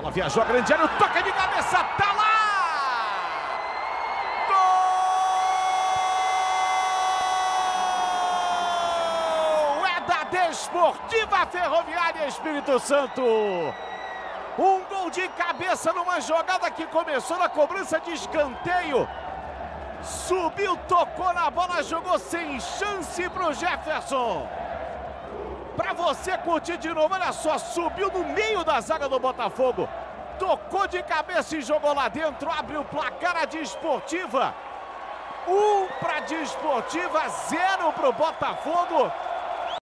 Bola viajou grande área, toca de cabeça, tá lá! Gol! É da Desportiva Ferroviária Espírito Santo. Um gol de cabeça numa jogada que começou na cobrança de escanteio. Subiu, tocou na bola, jogou sem chance pro Jefferson. Você curtir de novo, olha só, subiu no meio da zaga do Botafogo. Tocou de cabeça e jogou lá dentro, abre o placar a Desportiva. Um para Desportiva, zero para o Botafogo.